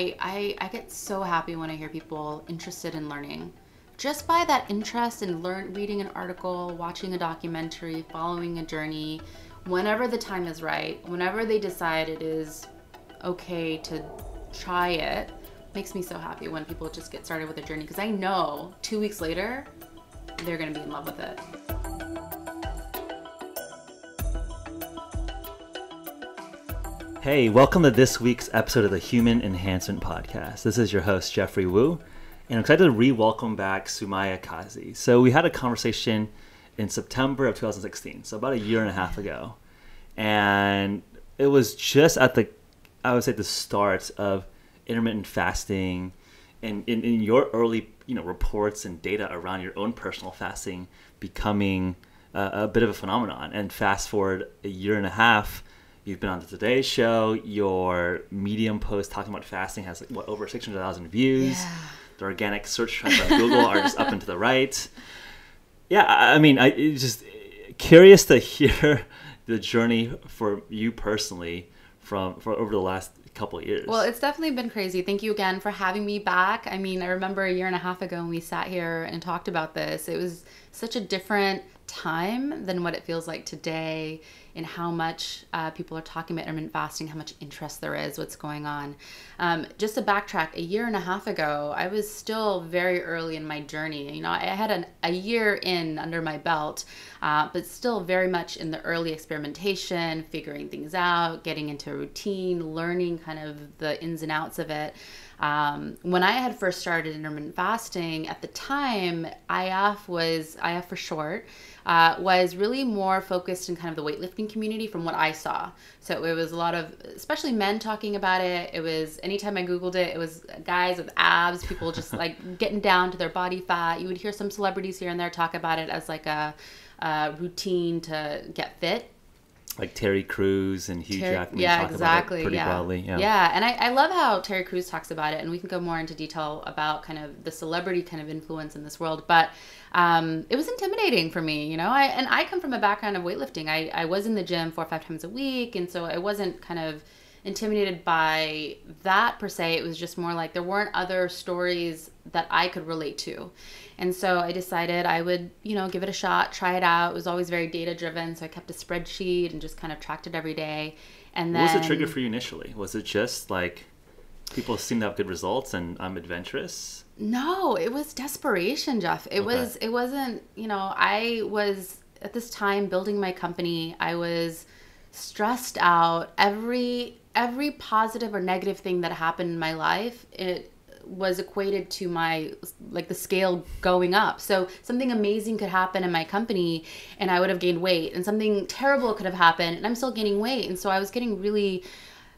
I, I I get so happy when I hear people interested in learning. Just by that interest in learn reading an article, watching a documentary, following a journey, whenever the time is right, whenever they decide it is okay to try it, makes me so happy when people just get started with a journey because I know two weeks later they're gonna be in love with it. Hey, welcome to this week's episode of the Human Enhancement Podcast. This is your host, Geoffrey Woo, and I'm excited to re welcome back Sumaya Kazi. So, we had a conversation in September of 2016, so about a year and a half ago. And it was just at the, I would say, the start of intermittent fasting and in, in your early you know reports and data around your own personal fasting becoming a bit of a phenomenon. And fast forward a year and a half You've been on the Today Show. Your Medium post talking about fasting has like, what over six hundred thousand views. Yeah. The organic search trends on Google are just up and to the right. Yeah, I mean, I just curious to hear the journey for you personally from for over the last couple of years. Well, it's definitely been crazy. Thank you again for having me back. I mean, I remember a year and a half ago when we sat here and talked about this. It was such a different time than what it feels like today in how much uh, people are talking about intermittent fasting, how much interest there is, what's going on. Um, just to backtrack, a year and a half ago, I was still very early in my journey. You know, I had an, a year in under my belt, uh, but still very much in the early experimentation, figuring things out, getting into a routine, learning kind of the ins and outs of it. Um, when I had first started intermittent fasting, at the time, IF was IF for short uh, was really more focused in kind of the weightlifting community from what I saw. So it was a lot of, especially men talking about it. It was anytime I Googled it, it was guys with abs, people just like getting down to their body fat. You would hear some celebrities here and there talk about it as like a, a routine to get fit like Terry Crews and Hugh Jackman yeah, talk exactly, about it pretty yeah. broadly. Yeah, yeah, and I, I love how Terry Crews talks about it, and we can go more into detail about kind of the celebrity kind of influence in this world. But um, it was intimidating for me, you know. I and I come from a background of weightlifting. I I was in the gym four or five times a week, and so I wasn't kind of intimidated by that per se. It was just more like there weren't other stories that I could relate to. And so I decided I would, you know, give it a shot, try it out. It was always very data driven, so I kept a spreadsheet and just kind of tracked it every day. And then What was the trigger for you initially? Was it just like people seem to have good results and I'm adventurous? No, it was desperation, Jeff. It okay. was it wasn't, you know, I was at this time building my company. I was stressed out. Every every positive or negative thing that happened in my life, it was equated to my like the scale going up. So something amazing could happen in my company and I would have gained weight and something terrible could have happened and I'm still gaining weight. And so I was getting really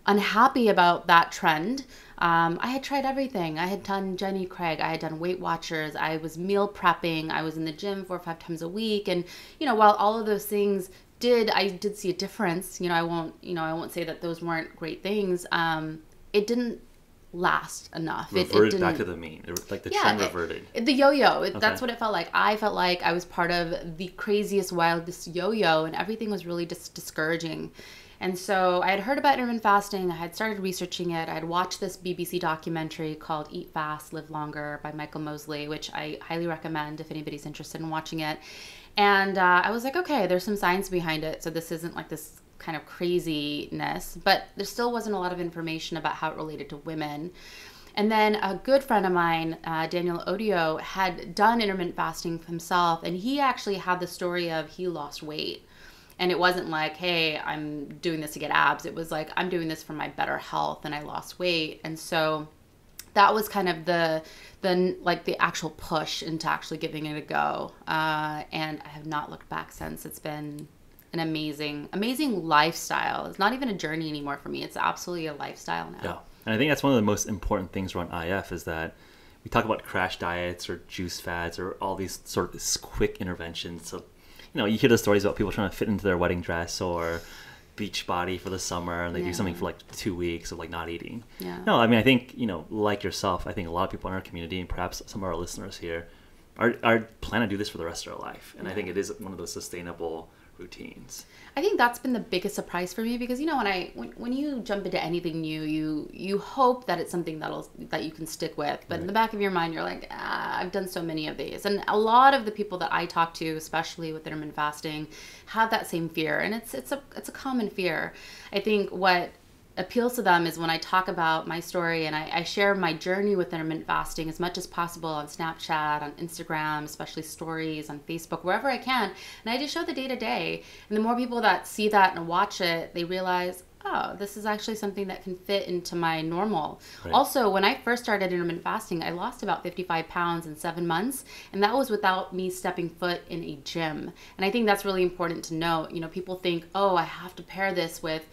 unhappy about that trend. Um, I had tried everything. I had done Jenny Craig. I had done Weight Watchers. I was meal prepping. I was in the gym four or five times a week. And, you know, while all of those things did, I did see a difference. You know, I won't, you know, I won't say that those weren't great things. Um, it didn't last enough. Reverted it, it back to the mean, it, was like the yeah, trend reverted. It, the yo-yo. Okay. That's what it felt like. I felt like I was part of the craziest, wildest yo-yo, and everything was really just discouraging. And so I had heard about intermittent fasting. I had started researching it. I had watched this BBC documentary called Eat Fast, Live Longer by Michael Mosley, which I highly recommend if anybody's interested in watching it. And uh, I was like, okay, there's some science behind it. So this isn't like this kind of craziness, but there still wasn't a lot of information about how it related to women. And then a good friend of mine, uh, Daniel Odio, had done intermittent fasting himself, and he actually had the story of he lost weight. And it wasn't like, hey, I'm doing this to get abs. It was like, I'm doing this for my better health, and I lost weight. And so that was kind of the the like the actual push into actually giving it a go. Uh, and I have not looked back since. It's been an amazing, amazing lifestyle. It's not even a journey anymore for me. It's absolutely a lifestyle now. Yeah. And I think that's one of the most important things around IF is that we talk about crash diets or juice fads or all these sort of quick interventions. So, you know, you hear the stories about people trying to fit into their wedding dress or beach body for the summer and they yeah. do something for like two weeks of like not eating. Yeah. No, I mean, I think, you know, like yourself, I think a lot of people in our community and perhaps some of our listeners here are, are plan to do this for the rest of their life. And yeah. I think it is one of those sustainable routines? I think that's been the biggest surprise for me because you know when I when, when you jump into anything new, you you hope that it's something that'll that you can stick with. But in the back of your mind, you're like, ah, I've done so many of these, and a lot of the people that I talk to, especially with intermittent fasting, have that same fear, and it's it's a it's a common fear. I think what appeals to them is when I talk about my story and I, I, share my journey with intermittent fasting as much as possible on Snapchat, on Instagram, especially stories, on Facebook, wherever I can. And I just show the day to day. And the more people that see that and watch it, they realize, oh, this is actually something that can fit into my normal. Right. Also, when I first started intermittent fasting, I lost about 55 pounds in seven months, and that was without me stepping foot in a gym. And I think that's really important to note. You know, people think, oh, I have to pair this with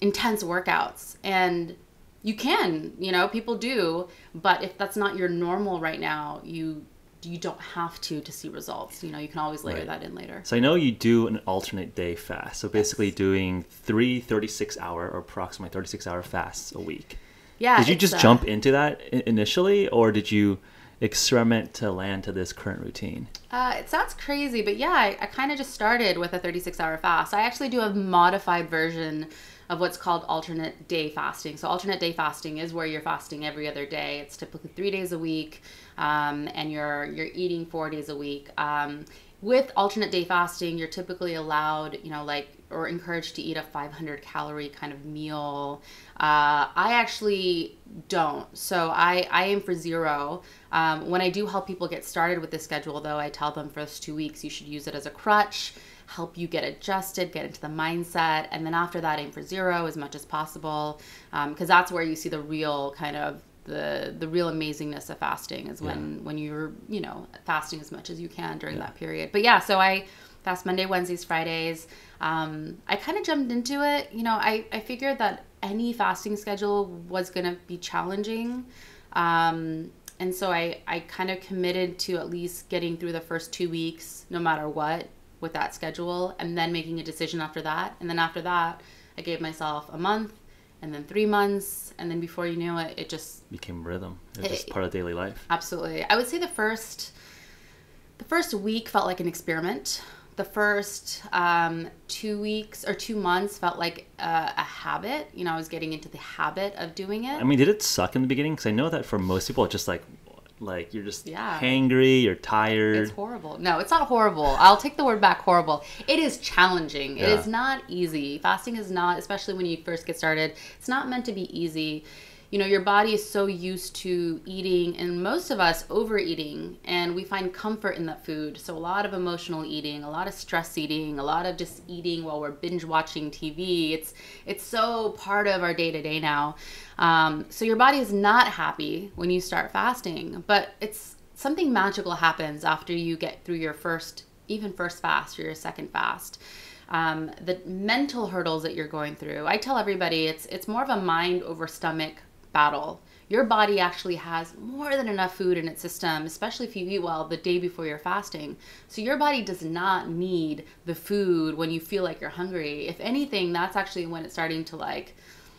intense workouts. And you can you know people do but if that's not your normal right now you you don't have to to see results. You know you can always layer right. that in later. So i know you do an alternate day fast. So basically yes. doing three 36 hour or approximately 36 hour fasts a week. Yeah did you just uh, jump into that initially or did you experiment to land to this current routine? Uh, it sounds crazy, but yeah, I, I kind of just started with a 36 hour fast. I actually do a modified version of what's called alternate day fasting. So, alternate day fasting is where you're fasting every other day. It's typically three days a week, um, and you're you're eating four days a week. Um, with alternate day fasting, you're typically allowed, you know, like or encouraged to eat a 500 calorie kind of meal. Uh, I actually don't. So I, I aim for zero. Um, when I do help people get started with the schedule, though, I tell them first two weeks you should use it as a crutch help you get adjusted, get into the mindset, and then after that, aim for zero as much as possible, because um, that's where you see the real kind of the the real amazingness of fasting is when yeah. when you're you know fasting as much as you can during yeah. that period. But yeah, so I fast Monday, Wednesdays, Fridays. Um, I kind of jumped into it. You know, I I figured that any fasting schedule was gonna be challenging. Um, and so I, I kind of committed to at least getting through the first two weeks no matter what with that schedule and then making a decision after that. And then after that, I gave myself a month and then three months. And then before you knew it, it just became rhythm. It was just part of daily life. Absolutely. I would say the first, the first week felt like an experiment. The first um, two weeks or two months felt like a, a, habit. You know, I was getting into the habit of doing it. I mean, did it suck in the beginning? Because I know that for most people, it just like like you're just yeah. hangry, you're tired. It's horrible. No, it's not horrible. I'll take the word back horrible. It is challenging. Yeah. It is not easy. Fasting is not, especially when you first get started, it's not meant to be easy you know, your body is so used to eating, and most of us overeating, and we find comfort in that food. So, a lot of emotional eating, a lot of stress eating, a lot of just eating while we're binge watching TV. It's, it's so part of our day to day now. Um, so, your body is not happy when you start fasting, but it's something magical happens after you get through your first, even first fast or your second fast. Um, the mental hurdles that you're going through. I tell everybody it's it's more of a mind over stomach battle. Your body actually has more than enough food in its system, especially if you eat well the day before you're fasting. So your body does not need the food when you feel like you're hungry. If anything, that's actually when it's starting to like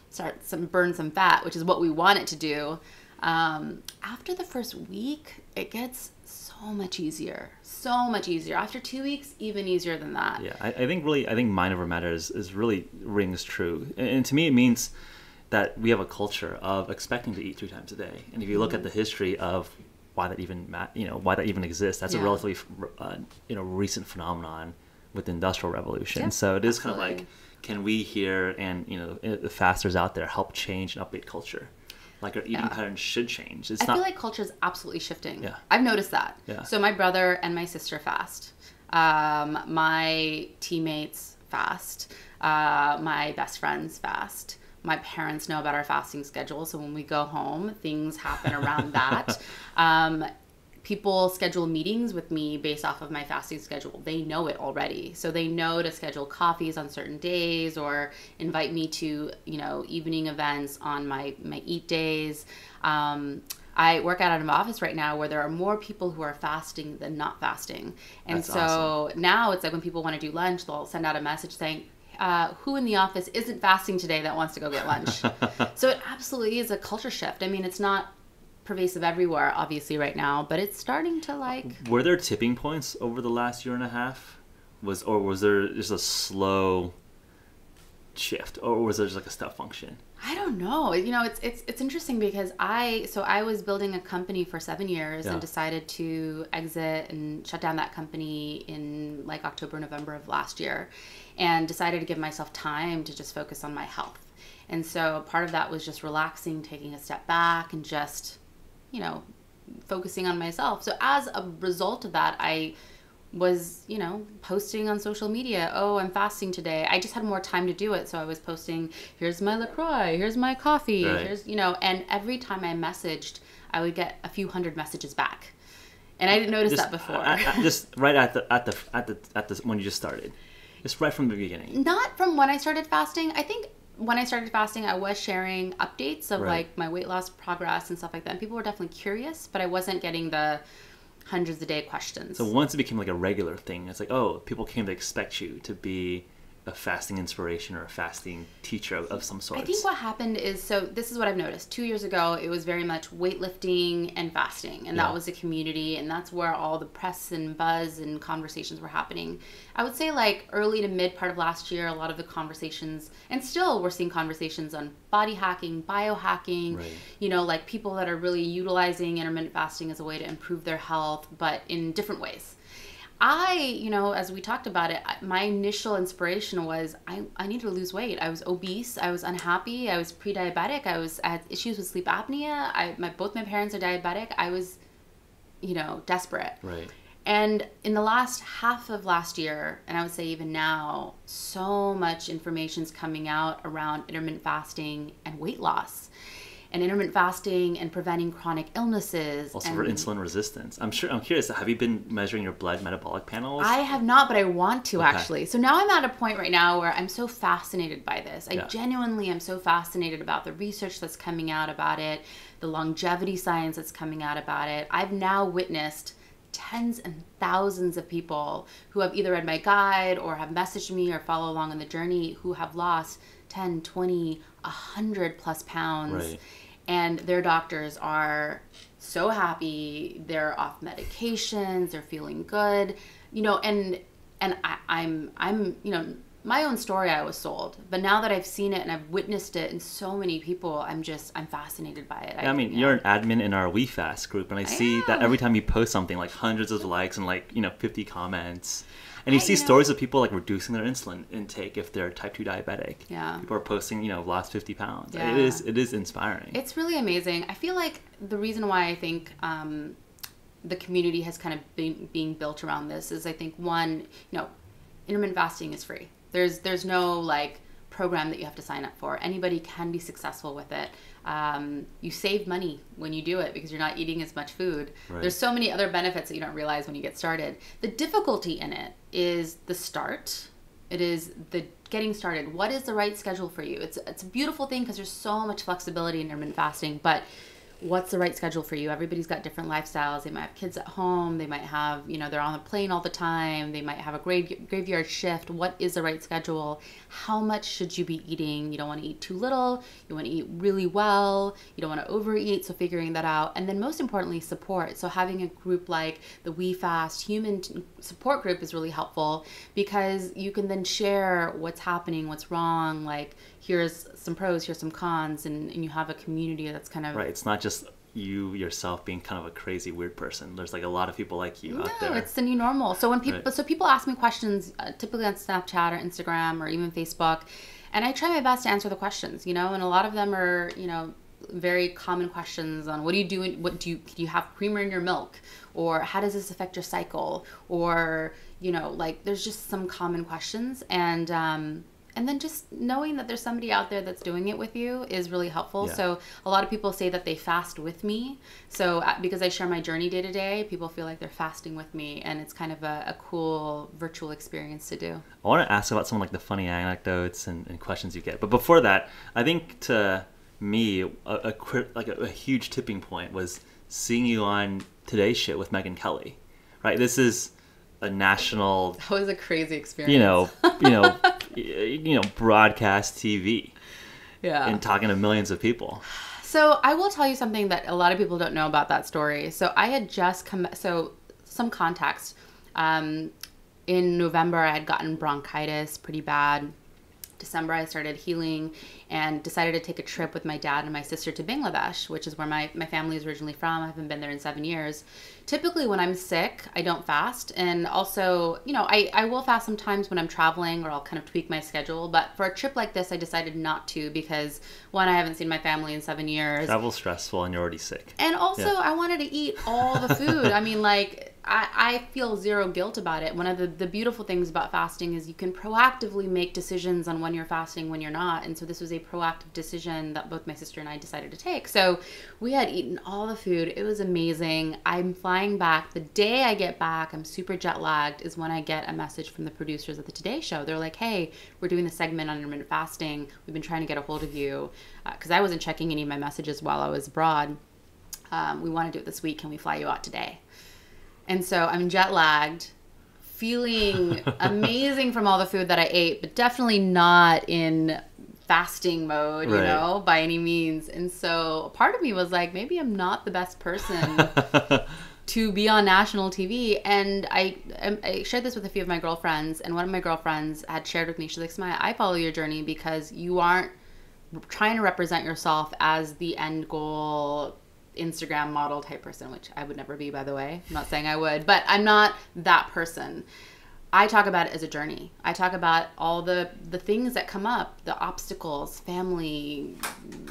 start some burn some fat, which is what we want it to do. Um, after the first week, it gets so much easier so much easier after two weeks even easier than that yeah i, I think really i think mind over matter is, is really rings true and, and, to me it means that we have a culture of expecting to eat three times a day. And if you look at the history of why that even you know why that even exists, that's yeah. a relatively uh, you know recent phenomenon with the industrial revolution. Yeah, so it is kind of like, can we here and you know the fasters out there help change and update culture? Like our eating yeah. patterns should change. It's I not... feel like culture is absolutely shifting. Yeah, I've noticed that. Yeah. So my brother and my sister fast. Um, my teammates fast. Uh, my best friends fast my parents know about our fasting schedule. So when we go home, things happen around that. Um, people schedule meetings with me based off of my fasting schedule. They know it already. So they know to schedule coffees on certain days or invite me to, you know, evening events on my, my eat days. Um, I work out of an office right now where there are more people who are fasting than not fasting. And That's so awesome. now it's like when people want to do lunch, they'll send out a message saying, uh, who in the office isn't fasting today that wants to go get lunch? so it absolutely is a culture shift. I mean, it's not pervasive everywhere, obviously, right now, but it's starting to like. Were there tipping points over the last year and a half Was or was there just a slow shift, or was there just like a step function? I don't know. You know, it's it's it's interesting because I so I was building a company for seven years Yeah. and decided to exit and shut down that company in like October, November of last year, and decided to give myself time to just focus on my health. And so part of that was just relaxing, taking a step back, and just, you know, focusing on myself. So as a result of that, I was, you know, posting on social media, oh, I'm fasting today. I just had more time to do it. So I was posting, here's my LaCroix, here's my coffee, Right. here's, you know, and every time I messaged, I would get a few hundred messages back. And I didn't notice Just that before. at- at- just right at the at the at the at the when you just started, just right from the beginning. Not from when I started fasting. I think when I started fasting, I was sharing updates of Right. like my weight loss progress and stuff like that. And people were definitely curious, but I wasn't getting the hundreds a day questions. So once it became like a regular thing, it's like oh, people came to expect you to be a fasting inspiration or a fasting teacher of, of some sort. I think what happened is so this is what I've noticed. Two years ago, it was very much weightlifting and fasting, and Yeah. that was a community, and that's where all the press and buzz and conversations were happening. I would say like early to mid part of last year, a lot of the conversations, and still we're seeing conversations on body hacking, biohacking. Right. You know, like people that are really utilizing intermittent fasting as a way to improve their health, but in different ways. I, you know, as we talked about it, my initial inspiration was I, I need to lose weight. I was obese. I was unhappy. I was pre-diabetic. I was I had issues with sleep apnea. I my both my parents are diabetic. I was, you know, desperate. right. And in the last half of last year, and I would say even now, so much information is coming out around intermittent fasting and weight loss, and intermittent fasting and preventing chronic illnesses. Also and for insulin resistance. I'm sure. I'm curious. Have you been measuring your blood metabolic panels? I have not, but I want to Okay. actually. So now I'm at a point right now where I'm so fascinated by this. I Yeah. genuinely am so fascinated about the research that's coming out about it, the longevity science that's coming out about it. I've now witnessed tens and thousands of people who have either read my guide or have messaged me or follow along on the journey who have lost 10, 20, 100 plus pounds Right. And their doctors are so happy. They're off medications. They're feeling good. You know and and I, i'm i'm you know my own story i was sold. But now that i've seen it and i've witnessed it in so many people i'm just i'm fascinated by it. Yeah, I mean, you're an admin in our WeFast group, and I see that every time you post something, like hundreds of likes and like you know 50 comments, and you I see know. stories of people like reducing their insulin intake if they're type two diabetic. Yeah. people are posting, you know, lost 50 pounds. It Yeah. is it is inspiring. It's really amazing. I feel like the reason why I think um, the community has kind of been being built around this is I think one, you know, intermittent fasting is free. There's there's no like program that you have to sign up for. Anybody can be successful with it. Um, you save money when you do it because you're not eating as much food. Right. There's so many other benefits that you don't realize when you get started. The difficulty in it is the start. It is the getting started. What is the right schedule for you? It's it's a beautiful thing because there's so much flexibility in intermittent fasting, but what's the right schedule for you? Everybody's got different lifestyles. They might have kids at home. They might have, you know, they're on the plane all the time. They might have a grave, graveyard shift. What is the right schedule? How much should you be eating? You don't want to eat too little. You want to eat really well. You don't want to overeat. So figuring that out. And then most importantly, support. So having a group like the We Fast Human Support Group is really helpful because you can then share what's happening, what's wrong. Like here's some pros, here's some cons, and, and you have a community that's kind of right. It's not just you yourself being kind of a crazy weird person. There's like a lot of people like you out No, there. it's the new normal. So when people, Right. so people ask me questions, uh, typically on Snapchat or Instagram or even Facebook, and I try my best to answer the questions. You know, and a lot of them are, you know, very common questions on what do you do? in- What do you do? You have creamer in your milk, or how does this affect your cycle, or you know, like there's just some common questions, and um, and then just knowing that there's somebody out there that's doing it with you is really helpful. Yeah. So a lot of people say that they fast with me. So uh, because I share my journey day to day, people feel like they're fasting with me, and it's kind of a, a cool virtual experience to do. I want to ask about some of like the funny anecdotes and, and questions you get, but before that, I think to me a, a like a, a huge tipping point was seeing you on Today's Show with Megyn Kelly. Right, this is a national, That was a crazy experience. you know, you know, you know, broadcast TV yeah. and talking to millions of people. So I will tell you something that a lot of people don't know about that story. So I had just come. So some context. Um, in November, I had gotten bronchitis pretty bad. December, I started healing and decided to take a trip with my dad and my sister to Bangladesh, which is where my, my family is originally from. I haven't been there in seven years. Typically, when I'm sick, I don't fast. And also, you know, I, I will fast sometimes when I'm traveling or I'll kind of tweak my schedule. But for a trip like this, I decided not to because, one, I haven't seen my family in seven years. Travel's stressful and you're already sick. And also, Yeah. I wanted to eat all the food. I mean, like, I, I feel zero guilt about it. One of the, the beautiful things about fasting is you can proactively make decisions on when you're fasting, when you're not. And so this was a proactive decision that both my sister and I decided to take. So we had eaten all the food. It was amazing. I'm flying back. The day I get back, I'm super jet lagged, is when I get a message from the producers of the Today Show. They're like, hey, we're doing the segment on intermittent fasting. We've been trying to get a hold of you because I wasn't checking any of my messages while I was abroad. Um, we want to do it this week. Can we fly you out today? And so I'm jet lagged, feeling amazing from all the food that I ate, but definitely not in fasting mode, you Right. know, by any means. And so part of me was like, maybe I'm not the best person to be on national TV. And I, I I shared this with a few of my girlfriends, and one of my girlfriends had shared with me, she's like, Sumaya, I follow your journey because you aren't trying to represent yourself as the end goal Instagram model type person, which I would never be, by the way. I'm not saying I would, but I'm not that person. I talk about it as a journey. I talk about all the the things that come up, the obstacles, family,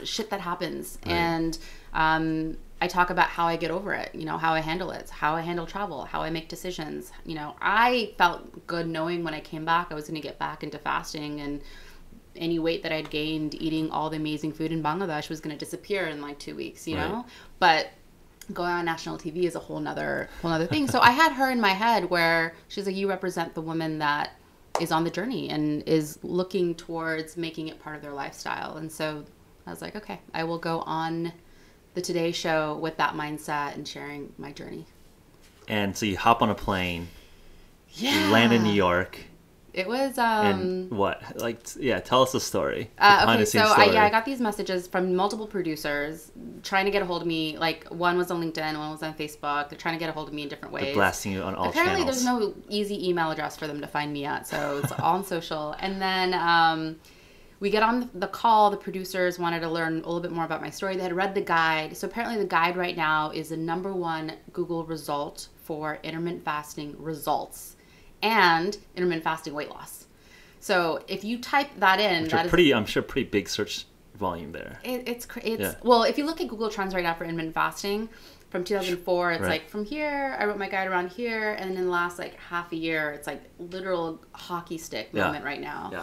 shit that happens, Right. and um, I talk about how I get over it. You know, how I handle it, how I handle travel, how I make decisions. You know, I felt good knowing when I came back, I was going to get back into fasting and any weight that I'd gained eating all the amazing food in Bangladesh was going to disappear in like two weeks, you Right. know? But going on national TV is a whole nother, whole nother thing. So I had her in my head where she's like, you represent the woman that is on the journey and is looking towards making it part of their lifestyle. And so I was like, okay, I will go on the Today Show with that mindset and sharing my journey. and so you hop on a plane, Yeah. you land in New York, It was, um, and what? Like, yeah, tell us the story. Uh, okay, so I, yeah, I got these messages from multiple producers trying to get a hold of me. Like one was on LinkedIn, one was on Facebook. They're trying to get a hold of me in different They're ways. blasting you on all Apparently, channels. there's no easy email address for them to find me at, so it's all on social. And then um, we get on the call. The producers wanted to learn a little bit more about my story. They had read the guide. So apparently, the guide right now is the number one Google result for intermittent fasting results and intermittent fasting weight loss. So if you type that in, Which that is pretty, I'm sure, pretty big search volume there. it, it's it's Yeah. well, if you look at Google Trends right now for intermittent fasting from 2004, it's Right. like from here I wrote my guide around here, and then in the last like half a year, it's like literal hockey stick Yeah. moment right now. Yeah.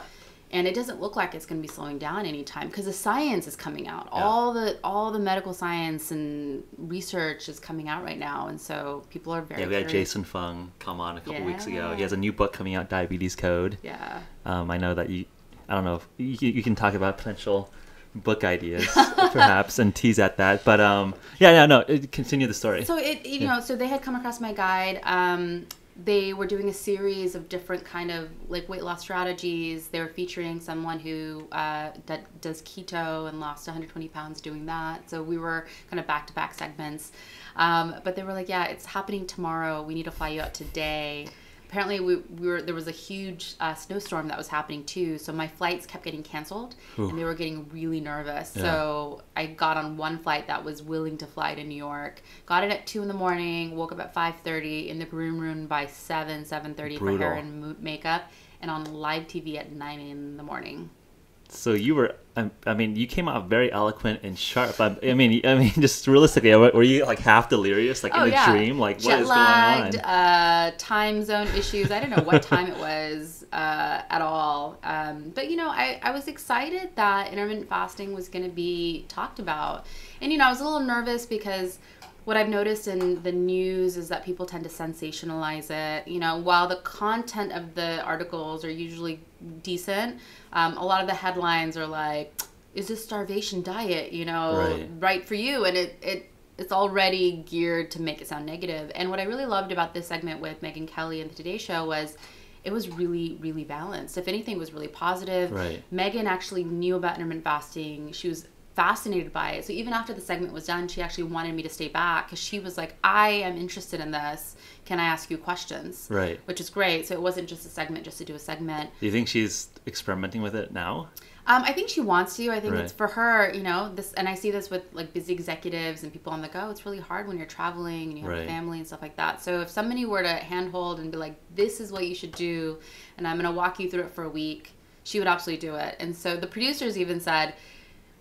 And it doesn't look like it's going to be slowing down anytime because the science is coming out. Yeah. All the all the medical science and research is coming out right now, and so people are very Yeah, we had curious. Jason Fung come on a couple weeks ago. He has a new book coming out, Diabetes Code. Yeah. Um, I know that you, I don't know, if you, you can talk about potential book ideas perhaps and tease at that. But um, yeah, yeah, no, continue the story. So it, you Yeah. know, so they had come across my guide. Um, they were doing a series of different kind of like weight loss strategies. They were featuring someone who uh, that does keto and lost 120 pounds doing that. So we were kind of back to back segments. Um, but they were like, yeah, it's happening tomorrow. We need to fly you out today. Apparently, we, we were there was a huge uh, snowstorm that was happening too. So my flights kept getting canceled, and they were getting really nervous. Yeah. So I got on one flight that was willing to fly to New York. Got it at two in the morning. Woke up at five thirty. In the groom room by seven, seven thirty for hair and makeup, and on live TV at nine in the morning. So you were, I, I mean, you came out very eloquent and sharp. I, I mean, I mean, just realistically, were you like half delirious, like in a dream? Like what Oh, Jet is lagged, going on? Uh, time zone issues. I don't know what time it was uh, at all. Um, but you know, I, I was excited that intermittent fasting was going to be talked about, and you know, I was a little nervous because what I've noticed in the news is that people tend to sensationalize it. You know, while the content of the articles are usually decent, um, a lot of the headlines are like, "Is this starvation diet?" You know, Right. right for you, and it it it's already geared to make it sound negative. And what I really loved about this segment with Megyn Kelly and the Today Show was it was really, really balanced. If anything, it was really positive. Right. Megyn actually knew about intermittent fasting. She was fascinated by it. So even after the segment was done, she actually wanted me to stay back because she was like, I am interested in this. Can I ask you questions? Right. Which is great. So it wasn't just a segment just to do a segment. Do you think she's experimenting with it now? Um, I think she wants to. I think Right. it's for her, you know, this, and I see this with like busy executives and people on the go. It's really hard when you're traveling and you have Right. a family and stuff like that. So if somebody were to handhold and be like, this is what you should do, and I'm going to walk you through it for a week, she would absolutely do it. And so the producers even said,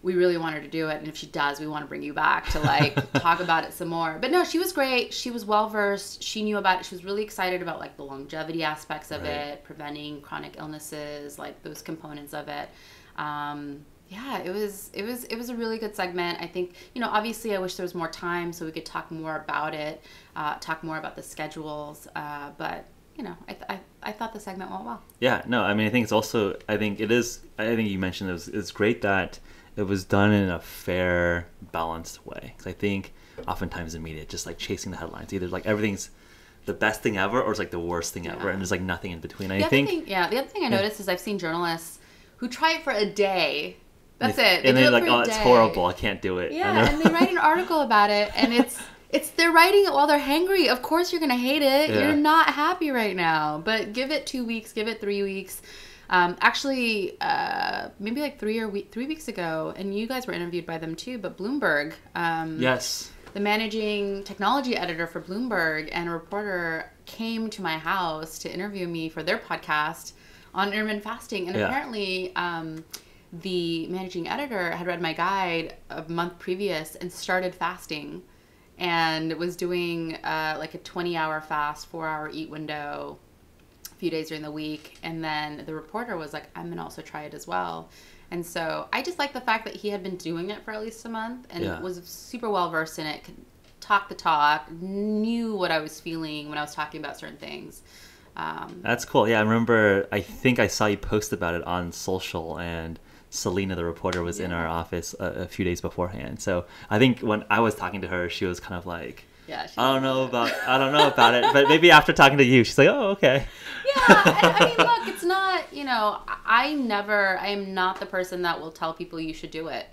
we really want her to do it. And if she does, we want to bring you back to like talk about it some more. But no, she was great. She was well versed. She knew about it. She was really excited about like the longevity aspects of Right. it, preventing chronic illnesses, like those components of it. Um, yeah, it was it was it was a really good segment. I think you know obviously I wish there was more time so we could talk more about it, uh, talk more about the schedules. Uh, but you know I, th- I I thought the segment went well. Yeah, no, I mean, I think it's also, I think it is, I think you mentioned it was, it's great that it was done in a fair, balanced way. 'Cause I think oftentimes in media, just like chasing the headlines, either like everything's the best thing ever or it's like the worst thing ever, and there's like nothing in between. I think. thing, yeah, the other thing I noticed is I've seen journalists who try it for a day. That's they- it. They And they're like, oh, it's horrible. I can't do it. Yeah, And and they write an article about it, and it's it's they're writing it while they're hangry. Of course, you're gonna hate it. Yeah. You're not happy right now, but give it two weeks, give it three weeks. Um, actually, uh, maybe like three or we- three weeks ago, and you guys were interviewed by them too. But Bloomberg, um, yes. the managing technology editor for Bloomberg and a reporter came to my house to interview me for their podcast on intermittent fasting. And Yeah. apparently, um, the managing editor had read my guide a month previous and started fasting and was doing uh, like a 20 hour fast, four hour eat window few days during the week. And then the reporter was like, I'm going to also try it as well. And so I just like the fact that he had been doing it for at least a month and Yeah. was super well versed in it, could talk the talk, knew what I was feeling when I was talking about certain things. Um, That's cool. Yeah, I remember. I think I saw you post about it on social, and Selena, the reporter, was in our office a, a few days beforehand. So I think when I was talking to her, she was kind of like, yeah, "I don't know about, I don't know about it," but maybe after talking to you, she's like, "Oh, okay." yeah and, i mean look it's not you know I- i never i am not the person that will tell people you should do it.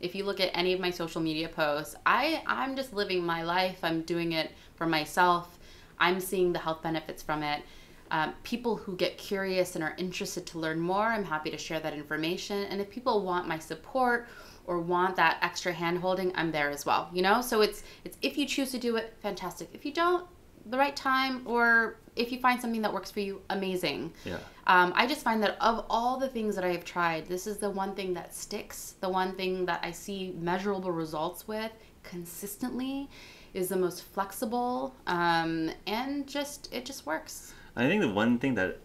If you look at any of my social media posts i i'm just living my life i'm doing it for myself i'm seeing the health benefits from it. Um, people who get curious and are interested to learn more i'm happy to share that information and if people want my support or want that extra hand holding i'm there as well you know? So it's it's if you choose to do it fantastic. If you don't the right time or if you find something that works for you amazing. Yeah. um, i just find that of all the things that i have tried this is the one thing that sticks the one thing that i see measurable results with consistently is the most flexible um, and just it just works. I think the one thing that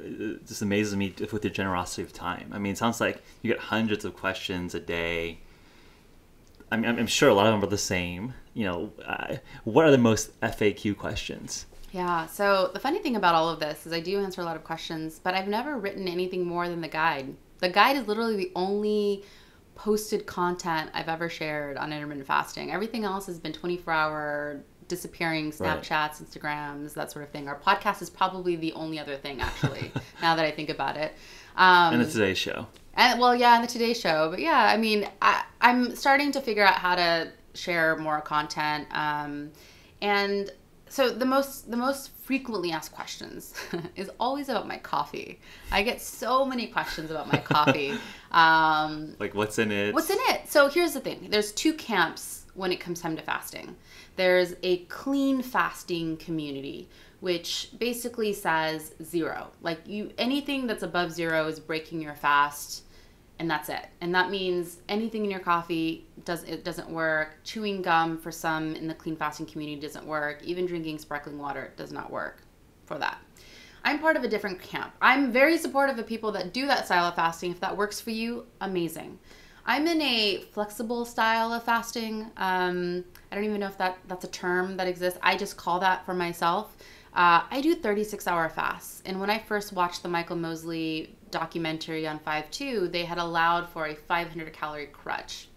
uh, just amazes me with your generosity of time. I mean, it sounds like you get hundreds of questions a day. I mean, I'm, I'm sure a lot of them are the same. You know, uh, what are the most FAQ questions? Yeah. So the funny thing about all of this is I do answer a lot of questions, but I've never written anything more than the guide. The guide is literally the only posted content I've ever shared on intermittent fasting. Everything else has been 24 hour disappearing Right. Snapchats, Instagrams, that sort of thing. Our podcast is probably the only other thing actually, now that I think about it. Um, And the Today Show. and well, yeah, and the Today Show. But yeah, I mean, I, I'm starting to figure out how to share more content. Um, and so the most the most frequently asked questions is always about my coffee. I get so many questions about my coffee. Um, Like, what's in it? What's in it? So here's the thing. There's two camps when it comes time to fasting. There's a clean fasting community, which basically says zero. Like you anything that's above zero is breaking your fast and that's it. And that means anything in your coffee does it doesn't work. Chewing gum for some in the clean fasting community doesn't work. Even drinking sparkling water does not work for that. I'm part of a different camp. I'm very supportive of people that do that style of fasting. If that works for you, amazing. I'm in a flexible style of fasting. Um, I don't even know if that that's a term that exists. I just call that for myself. Uh, I do 36 hour fasts. And when I first watched the Michael Mosley documentary on 5.2, they had allowed for a 500 calorie crutch.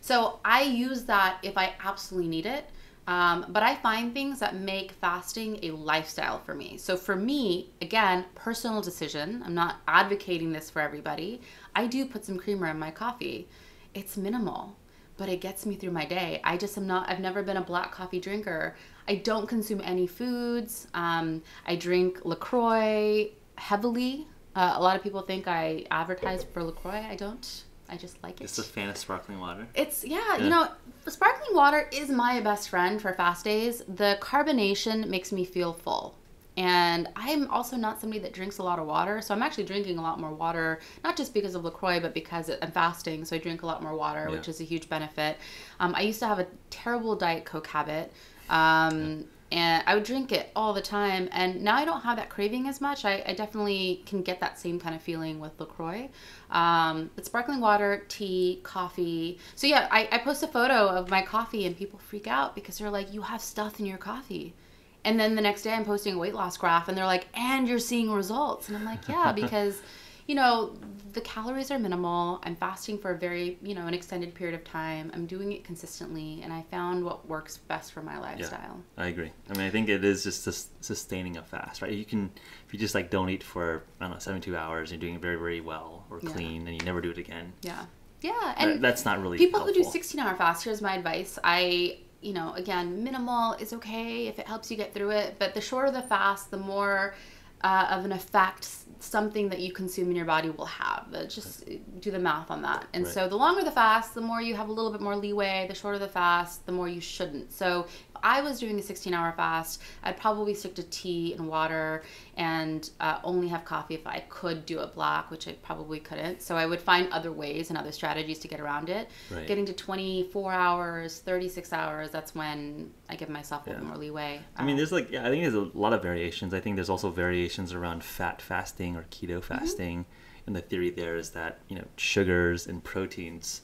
So I use that if I absolutely need it. Um, but I find things that make fasting a lifestyle for me. So for me, again, personal decision. I'm not advocating this for everybody. I do put some creamer in my coffee. it's minimal, but it gets me through my day. I just am not, I've never been a black coffee drinker. I don't consume any foods. Um, I drink LaCroix heavily. Uh, a lot of people think I advertise for LaCroix. I don't. I just like it. It's a fan of sparkling water. It's yeah, you know, sparkling water is my best friend for fast days. The carbonation makes me feel full. And I'm also not somebody that drinks a lot of water, so I'm actually drinking a lot more water, not just because of LaCroix, but because I'm fasting, so I drink a lot more water, Yeah. which is a huge benefit. Um, I used to have a terrible Diet Coke habit. Um, and I would drink it all the time. And now I don't have that craving as much. I, I definitely can get that same kind of feeling with LaCroix. Um, but sparkling water, tea, coffee. So yeah, I, I post a photo of my coffee and people freak out because they're like, you have stuff in your coffee. And then the next day I'm posting a weight loss graph and they're like, and you're seeing results. And I'm like, yeah, because, you know, the calories are minimal. I'm fasting for a very, you know, an extended period of time. I'm doing it consistently and I found what works best for my lifestyle. I agree. I mean, I think it is just sus- sustaining a fast, right? You can, if you just like don't eat for, I don't know, 72 hours, you're doing very, very well or Yeah. clean and you never do it again. Yeah. Yeah. And that's not really people who do 16 hour fast, here's my advice. I, you know, again, minimal is okay if it helps you get through it, but the shorter the fast, the more uh, of an effect something that you consume in your body will have. Uh, just do the math on that. And Right. so the longer the fast, the more you have a little bit more leeway. The shorter the fast, the more you shouldn't. So I was doing a 16 hour fast, I'd probably stick to tea and water and uh, only have coffee if I could do it black, which I probably couldn't. So I would find other ways and other strategies to get around it. Right. Getting to 24 hours, 36 hours, that's when I give myself a little Yeah. more leeway. I mean, Um, there's like, yeah, I think there's a lot of variations. I think there's also variations around fat fasting or Mm-hmm. keto fasting. And the theory there is that, you know, sugars and proteins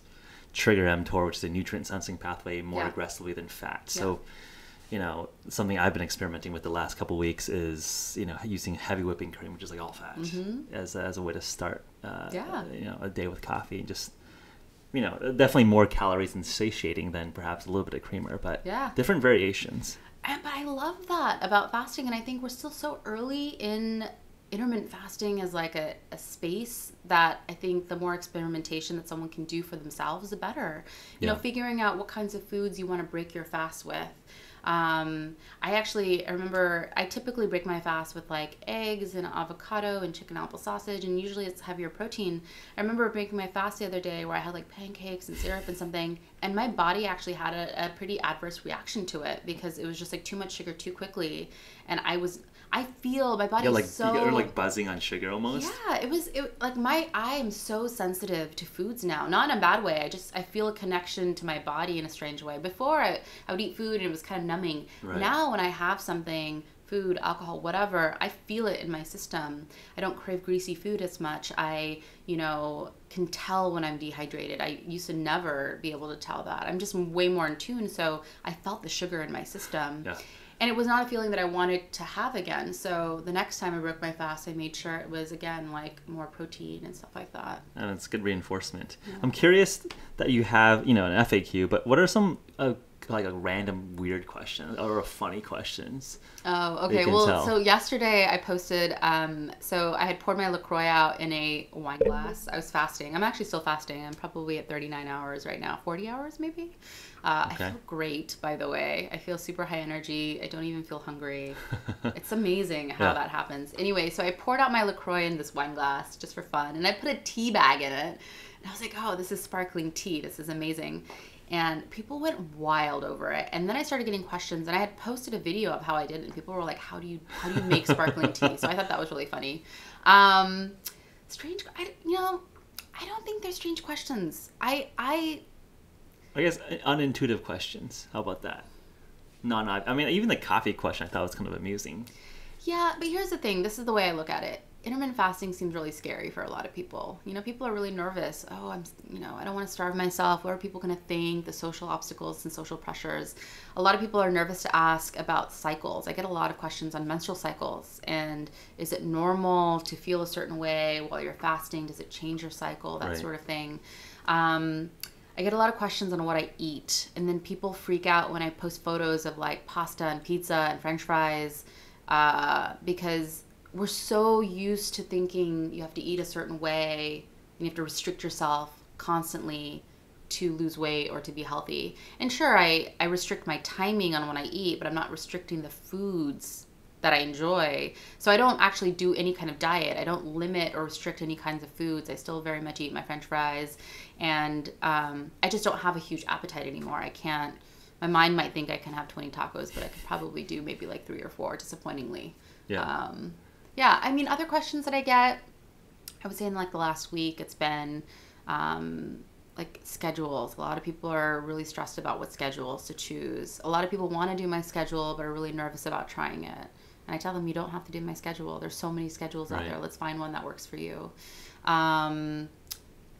trigger mTOR, which is a nutrient sensing pathway, more Yeah. aggressively than fat. So, you know, something I've been experimenting with the last couple weeks is, you know, using heavy whipping cream, which is like all fat, as, a, as a way to start, uh, Mm-hmm. Yeah. you know, a day with coffee. And just, you know, definitely more calories and satiating than perhaps a little bit of creamer, but Yeah. different variations. And, but I love that about fasting, and I think we're still so early in intermittent fasting is like a, a space that I think the more experimentation that someone can do for themselves, the better. You know, figuring out what kinds of foods you want to break your fast with. Um, I actually I remember I typically break my fast with like eggs and avocado and chicken apple sausage, and usually it's heavier protein. I remember breaking my fast the other day where I had like pancakes and syrup and something, and my body actually had a, a pretty adverse reaction to it because it was just like too much sugar too quickly, and I was I feel my body Yeah, like so you're like buzzing on sugar almost. yeah, it was it like my I am so sensitive to foods now. Not in a bad way. I just I feel a connection to my body in a strange way. Before I, I would eat food and it was kind of numbing. Right. Now when I have something, food, alcohol, whatever, I feel it in my system. I don't crave greasy food as much. I, you know, can tell when I'm dehydrated. I used to never be able to tell that. I'm just way more in tune, so I felt the sugar in my system. Yeah. And it was not a feeling that I wanted to have again. So the next time I broke my fast, I made sure it was again like more protein and stuff like that. and it's good reinforcement. I'm curious that you have, you know, an FAQ, but what are some uh, like a random weird questions or funny questions? Oh, okay. Well, tell. so yesterday I posted. Um, so I had poured my Lacroix out in a wine glass. I was fasting. I'm actually still fasting. I'm probably at 39 hours right now, 40 hours maybe. Uh, Okay. I feel great, by the way. I feel super high energy. I don't even feel hungry. it's amazing how Yeah. that happens. Anyway, so I poured out my Lacroix in this wine glass just for fun, and I put a tea bag in it. And I was like, "Oh, this is sparkling tea. This is amazing." And people went wild over it. And then I started getting questions, and I had posted a video of how I did it. And people were like, "How do you how do you make sparkling tea?" So I thought that was really funny. Um, strange. I, you know, I don't think they're strange questions. I I I guess uh, unintuitive questions. How about that? Non, I mean, even the coffee question I thought was kind of amusing. Yeah, but here's the thing. This is the way I look at it. Intermittent fasting seems really scary for a lot of people. You know, people are really nervous. Oh, I'm, you know, I don't want to starve myself. What are people going to think? The social obstacles and social pressures. A lot of people are nervous to ask about cycles. I get a lot of questions on menstrual cycles. And is it normal to feel a certain way while you're fasting? Does it change your cycle? That Right. sort of thing. Um, I get a lot of questions on what I eat, and then people freak out when I post photos of like pasta and pizza and French fries, uh, because we're so used to thinking you have to eat a certain way and you have to restrict yourself constantly to lose weight or to be healthy. And sure, I, I restrict my timing on when I eat, but I'm not restricting the foods that I enjoy. So I don't actually do any kind of diet. I don't limit or restrict any kinds of foods. I still very much eat my french fries. And um, I just don't have a huge appetite anymore. I can't, my mind might think I can have 20 tacos, but I could probably do maybe like three or four, disappointingly. Yeah. Um, yeah. I mean, other questions that I get, I would say in like the last week, it's been um, like schedules. A lot of people are really stressed about what schedules to choose. A lot of people want to do my schedule, but are really nervous about trying it. And I tell them, you don't have to do my schedule. There's so many schedules out there. Let's find one that works for you. Um,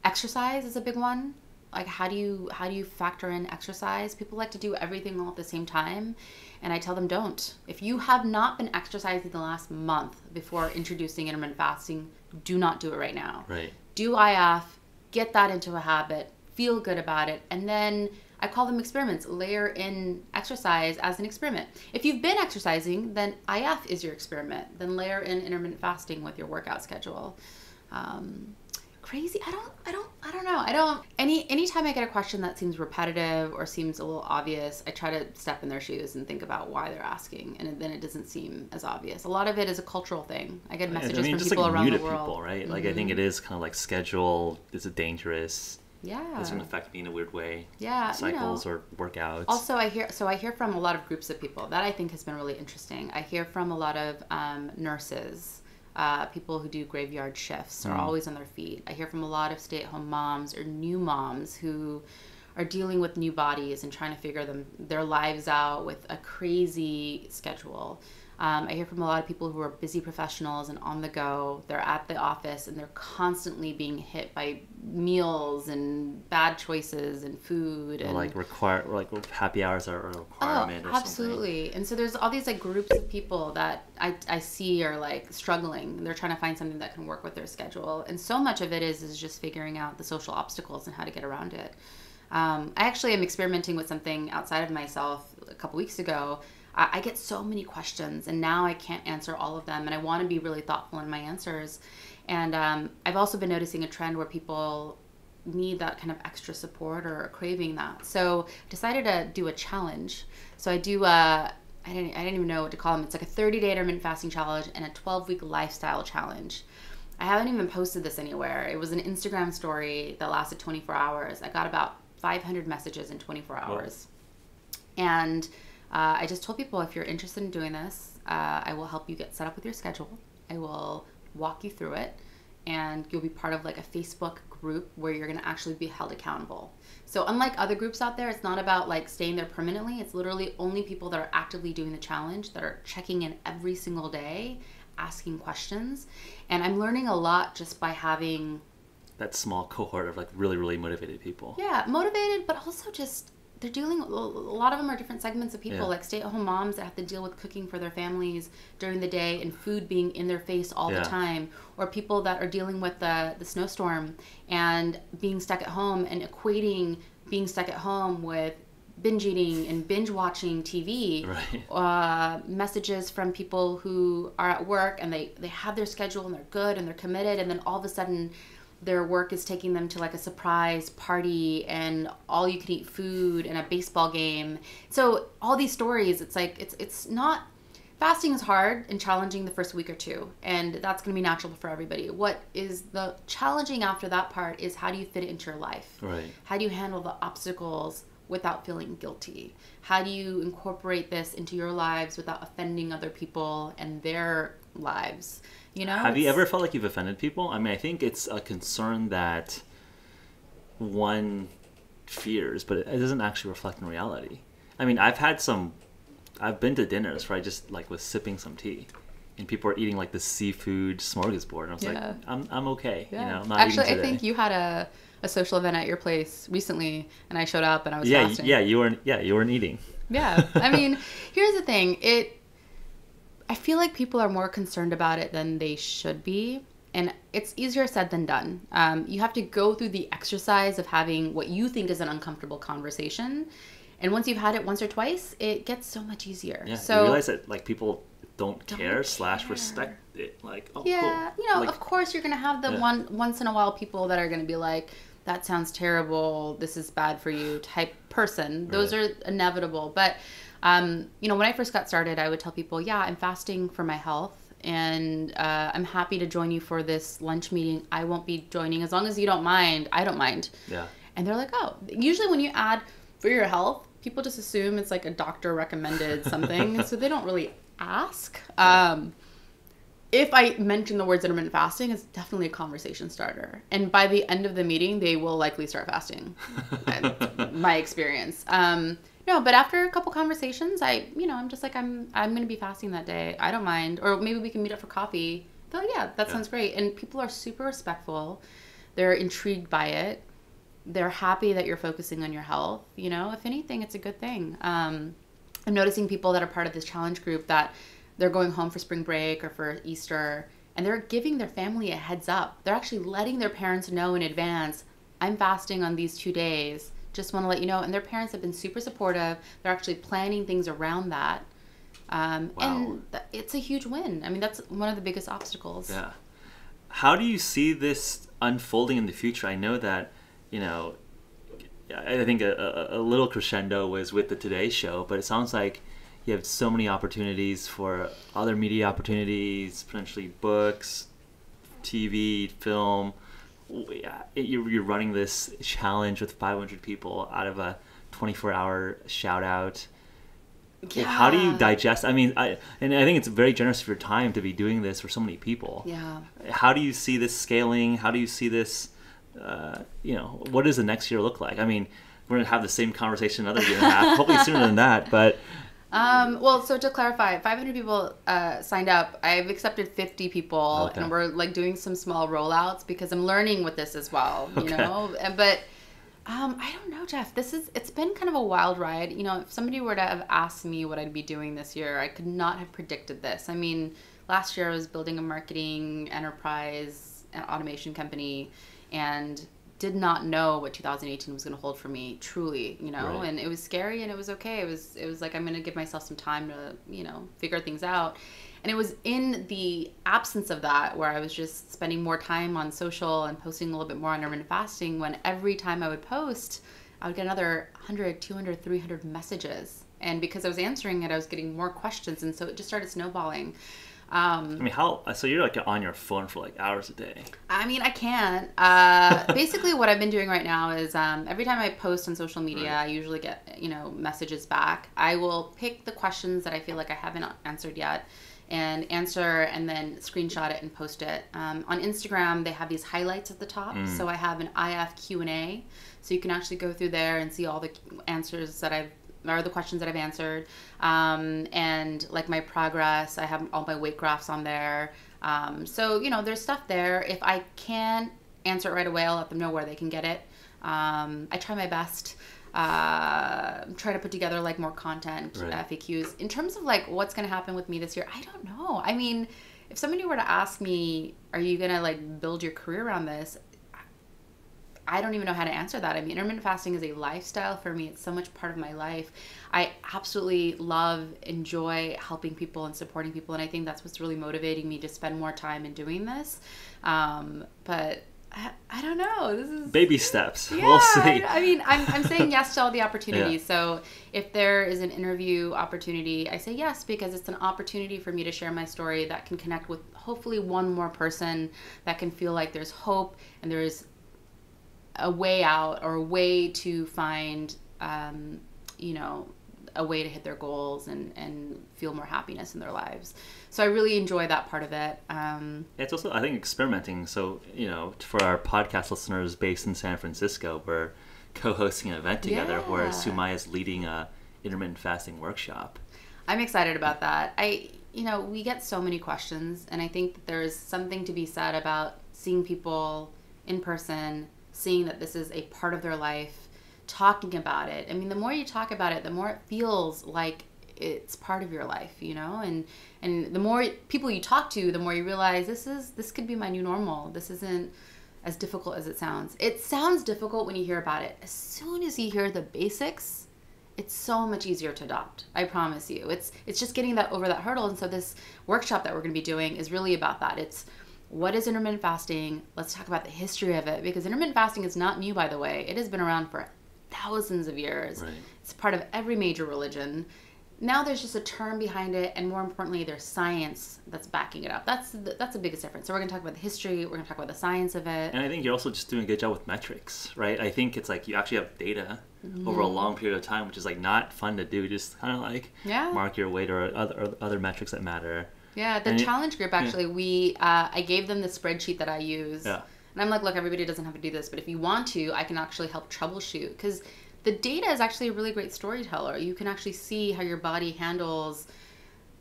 exercise is a big one. Like how do you how do you factor in exercise? People like to do everything all at the same time, and I tell them don't. If you have not been exercising the last month before introducing intermittent fasting, do not do it right now Right. do IF, get that into a habit, feel good about it, and then I call them experiments. Layer in exercise as an experiment. If you've been exercising, then IF is your experiment. Then layer in intermittent fasting with your workout schedule. Um, crazy. I don't. I don't. I don't know. I don't. Any anytime I get a question that seems repetitive or seems a little obvious, I try to step in their shoes and think about why they're asking, and then it doesn't seem as obvious. A lot of it is a cultural thing. I get messages I mean, from just people like around the to world. Mm-hmm. people, right? Like I think it is kind of like schedule. Is it dangerous? Yeah. Is it going to affect me in a weird way? Yeah, you know. Cycles or workouts. Also, I hear so I hear from a lot of groups of people that I think has been really interesting. I hear from a lot of um, nurses, uh, people who do graveyard shifts, are always on their feet. I hear from a lot of stay-at-home moms or new moms who are dealing with new bodies and trying to figure them their lives out with a crazy schedule. Um, I hear from a lot of people who are busy professionals and on the go. They're at the office and they're constantly being hit by meals and bad choices and food Or and like require like happy hours are a Oh, requirement something. absolutely. And so there's all these like groups of people that I, I see are like struggling. They're trying to find something that can work with their schedule. And so much of it is is just figuring out the social obstacles and how to get around it. Um, I actually am experimenting with something outside of myself a couple weeks ago. I, I get so many questions, and now I can't answer all of them. And I want to be really thoughtful in my answers. And um, I've also been noticing a trend where people need that kind of extra support or craving that. So decided to do a challenge. So I do uh I didn't I didn't even know what to call them. It's like a 30 day intermittent fasting challenge and a 12 week lifestyle challenge. I haven't even posted this anywhere. It was an Instagram story that lasted 24 hours. I got about 500 messages in 24 hours. And uh, I just told people if you're interested in doing this, uh, I will help you get set up with your schedule. I will walk you through it, and you'll be part of like a Facebook group where you're going to actually be held accountable. So, unlike other groups out there, it's not about like staying there permanently. It's literally only people that are actively doing the challenge that are checking in every single day, asking questions. And I'm learning a lot just by having That small cohort of like really really motivated people. yeah, motivated, but also just they're dealing. A lot of them are different segments of people, Yeah. like stay-at-home moms that have to deal with cooking for their families during the day and food being in their face all Yeah. the time, or people that are dealing with the the snowstorm and being stuck at home and equating being stuck at home with binge eating and binge watching TV Right. uh, messages from people who are at work and they they have their schedule and they're good and they're committed and then all of a sudden their work is taking them to like a surprise party and all you can eat food and a baseball game so all these stories it's like it's it's not fasting is hard and challenging the first week or two and that's going to be natural for everybody what is the challenging after that part is how do you fit it into your life Right. how do you handle the obstacles without feeling guilty? How do you incorporate this into your lives without offending other people and their lives? You know? Have you ever felt like you've offended people? I mean, I think it's a concern that one fears, but it doesn't actually reflect in reality. I mean, I've had some. I've been to dinners where I just like was sipping some tea, and people are eating like the seafood smorgasbord, and I was Yeah. like, I'm I'm okay. Yeah. You know, I'm not Actually, I think you had a, a social event at your place recently, and I showed up and I was yeah, fasting. yeah, you weren't. Yeah, you weren't eating. Yeah. I mean, here's the thing. It I feel like people are more concerned about it than they should be. And it's easier said than done. Um, you have to go through the exercise of having what you think is an uncomfortable conversation. And once you've had it once or twice, it gets so much easier. Yeah, so you realize that like people don't, Don't care slash respect it. Like, oh, yeah, cool. you know, Like, of course you're gonna have the Yeah. one once in a while people that are gonna be like, that sounds terrible. This is bad for you type person. Those Right. are inevitable. But, um, you know, when I first got started, I would tell people, yeah, I'm fasting for my health. And uh, I'm happy to join you for this lunch meeting. I won't be joining as long as you don't mind. I don't mind. Yeah. And they're like, oh, usually when you add for your health, people just assume it's like a doctor recommended something. so they don't really ask. Um, if I mention the words intermittent fasting, it's definitely a conversation starter. And by the end of the meeting, they will likely start fasting. My experience. Um, no, but after a couple conversations, I, you know, I'm just like, I'm, I'm going to be fasting that day. I don't mind. Or maybe we can meet up for coffee. They're like, yeah, that Yeah. sounds great. And people are super respectful. They're intrigued by it. They're happy that you're focusing on your health. You know, if anything, it's a good thing. Um, I'm noticing people that are part of this challenge group that they're going home for spring break or for Easter and they're giving their family a heads up. They're actually letting their parents know in advance, I'm fasting on these two days. Just want to let you know. And their parents have been super supportive. They're actually planning things around that. Um, Wow. And th- it's a huge win. I mean, that's one of the biggest obstacles. Yeah. How do you see this unfolding in the future? I know that, you know, I think a, a, a little crescendo was with the Today Show, but it sounds like you have so many opportunities for other media opportunities, potentially books, TV, film. Yeah, You're, you're running this challenge with 500 people out of a 24 hour shout out. Well, How do you digest? I mean, I and I think it's very generous of your time to be doing this for so many people. Yeah. How do you see this scaling? How do you see this? Uh, you know, what does the next year look like? I mean, we're gonna have the same conversation another year and a half, hopefully sooner than that. But Um, well, so to clarify, 500 people uh, signed up. I've accepted 50 people, Okay. and we're like doing some small rollouts because I'm learning with this as well. You Okay. know, And- but um, I don't know, Geoff. This is it's been kind of a wild ride. You know, if somebody were to have asked me what I'd be doing this year, I could not have predicted this. I mean, last year I was building a marketing enterprise, an automation company, and did not know what 2018 was going to hold for me truly you know? Right. and it was scary and it was okay. It was it was like i'm going to give myself some time to you know figure things out. And it was in the absence of that where i was just spending more time on social and posting a little bit more on intermittent fasting when every time i would post i would get another 100 200 300 messages. And because i was answering it i was getting more questions and so it just started snowballing um, I mean, how? So you're like on your phone for like hours a day. I mean, I can't. Uh, basically, what I've been doing right now is um, every time I post on social media, Right. I usually get you know messages back. I will pick the questions that I feel like I haven't answered yet, and answer, and then screenshot it and post it. Um, on Instagram, they have these highlights at the top, so I have an IF Q and A, so you can actually go through there and see all the answers that I've or the questions that I've answered, um, and like my progress. I have all my weight graphs on there. Um, so you know, there's stuff there. If I can answer it right away, I'll let them know where they can get it. Um, I try my best. Uh, try to put together like more content Right. FAQs. In terms of like what's going to happen with me this year, I don't know. I mean, if somebody were to ask me, "Are you going to like build your career around this?" I don't even know how to answer that. I mean, intermittent fasting is a lifestyle for me. It's so much part of my life. I absolutely love, enjoy helping people and supporting people, and I think that's what's really motivating me to spend more time in doing this. Um, but I, I don't know. This is Baby steps. yeah, we'll see. I, I mean, I'm, I'm saying yes to all the opportunities. So if there is an interview opportunity, I say yes because it's an opportunity for me to share my story that can connect with hopefully one more person that can feel like there's hope and there's a way out or a way to find, um, you know, a way to hit their goals and, and feel more happiness in their lives. So I really enjoy that part of it. Um, It's also, I think, experimenting. So, you know, for our podcast listeners based in San Francisco, we're co-hosting an event together where Yeah. Sumaya is leading a intermittent fasting workshop. I'm excited about that. I, you know, we get so many questions, and I think that there's something to be said about seeing people in person, seeing that this is a part of their life, talking about it. I mean, the more you talk about it, the more it feels like it's part of your life, you know, and and the more people you talk to, the more you realize this is this could be my new normal. This isn't as difficult as it sounds. It sounds difficult when you hear about it. As soon as you hear the basics, it's so much easier to adopt. I promise you. It's it's just getting that over that hurdle. And so this workshop that we're going to be doing is really about that. It's what is intermittent fasting? Let's talk about the history of it because intermittent fasting is not new, by the way. It has been around for thousands of years. Right. It's part of every major religion. Now there's just a term behind it, and more importantly, there's science that's backing it up. That's the, that's the biggest difference. So we're gonna talk about the history. We're gonna talk about the science of it. And I think you're also just doing a good job with metrics, right? I think it's like you actually have data mm-hmm. over a long period of time, which is like not fun to do. Just kind of like Yeah. mark your weight or other or other metrics that matter. Yeah, the And challenge group actually, we uh, I gave them the spreadsheet that I use, Yeah. and I'm like, look, everybody doesn't have to do this, but if you want to, I can actually help troubleshoot because the data is actually a really great storyteller. You can actually see how your body handles,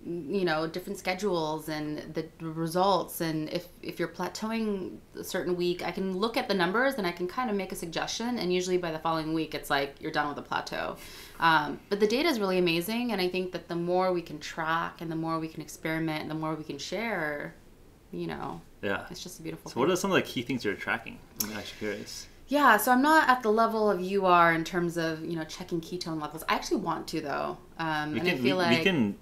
you know, different schedules and the results, and if if you're plateauing a certain week, I can look at the numbers and I can kind of make a suggestion, and usually by the following week, it's like you're done with the plateau. Um, but the data is really amazing, and I think that the more we can track and the more we can experiment and the more we can share, you know, Yeah. it's just a beautiful So thing. what are some of the key things you're tracking? I'm actually curious. Yeah, so I'm not at the level of you are in terms of you know checking ketone levels. I actually want to though, um, We and can I we, feel like we can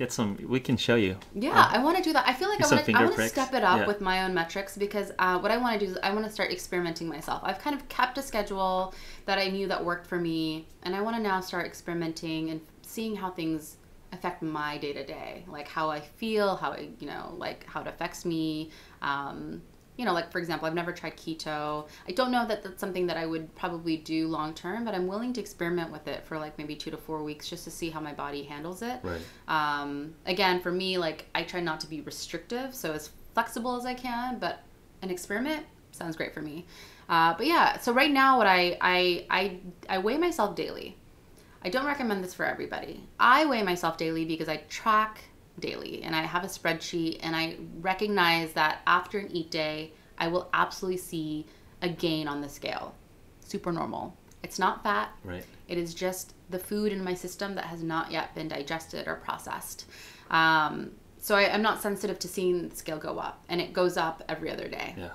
get some. We can show you. yeah, I want to do that. I feel like I want to I want to step it up Yeah. with my own metrics because uh, what I want to do is I want to start experimenting myself. I've kind of kept a schedule that I knew that worked for me, and I want to now start experimenting and seeing how things affect my day to day, like how I feel, how I you know like how it affects me. Um, you know, like for example, I've never tried keto. I don't know that that's something that I would probably do long term, but I'm willing to experiment with it for like maybe two to four weeks just to see how my body handles it. Right. Um, again, for me, like I try not to be restrictive, so as flexible as I can, but an experiment sounds great for me. Uh, but yeah, so right now, what I, I I I weigh myself daily. I don't recommend this for everybody. I weigh myself daily because I track daily and I have a spreadsheet and I recognize that after an eat day, I will absolutely see a gain on the scale. Super normal. It's not fat. Right. It is just the food in my system that has not yet been digested or processed. Um, so I, I'm not sensitive to seeing the scale go up, and it goes up every other day. Yeah.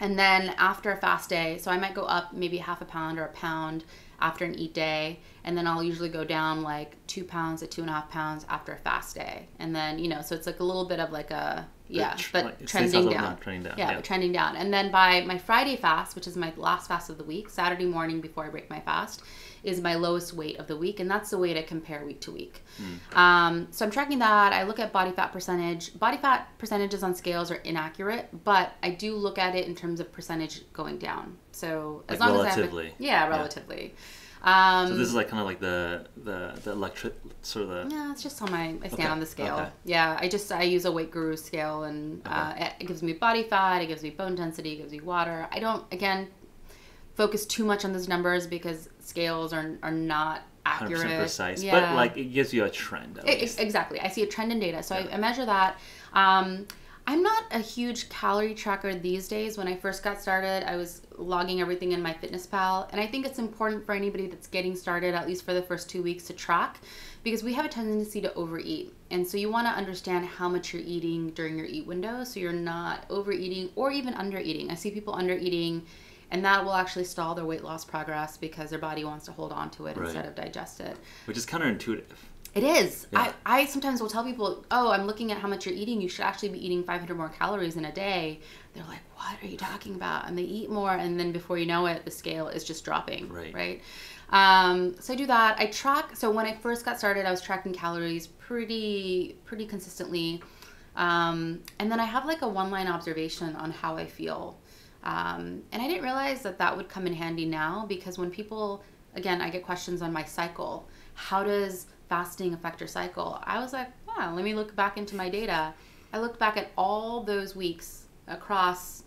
And then after a fast day, so I might go up maybe half a pound or a pound after an eat day, and then I'll usually go down like two pounds to two and a half pounds after a fast day. And then, you know, so it's like a little bit of like a, yeah, but like, it stays trending down. trending down, Yeah, yeah. but trending down. And then by my Friday fast, which is my last fast of the week, Saturday morning before I break my fast, is my lowest weight of the week, and that's the way to compare week to week. Hmm. Um, so I'm tracking that. I look at body fat percentage. Body fat percentages on scales are inaccurate, but I do look at it in terms of percentage going down. So as Like long as I relatively. have a, yeah, relatively. Um, So this is like kind of like the the the electric sort of the. yeah, it's just on my I stand Okay, on the scale. okay. Yeah, I just I use a weight guru scale, and uh, it, it gives me body fat, it gives me bone density, it gives me water. I don't again focus too much on those numbers because scales are are not 100% precise, Yeah. but like it gives you a trend. At least. exactly. I see a trend in data, so Yeah. I, I measure that. Um, I'm not a huge calorie tracker these days. When I first got started, I was logging everything in MyFitnessPal, and I think it's important for anybody that's getting started, at least for the first two weeks, to track, because we have a tendency to overeat, and so you want to understand how much you're eating during your eat window, so you're not overeating or even undereating. I see people undereating. And that will actually stall their weight loss progress because their body wants to hold on to it Right. instead of digest it. Which is counterintuitive. It is. Yeah. I, I sometimes will tell people, oh, I'm looking at how much you're eating. You should actually be eating 500 more calories in a day. They're like, what are you talking about? And they eat more, and then before you know it, the scale is just dropping. Right. Right. Um, so I do that. I track. So when I first got started, I was tracking calories pretty pretty consistently, um, and then I have like a one line observation on how I feel. Um, and I didn't realize that that would come in handy now because when people, again, I get questions on my cycle. How does fasting affect your cycle? I was like, yeah, let me look back into my data. I looked back at all those weeks across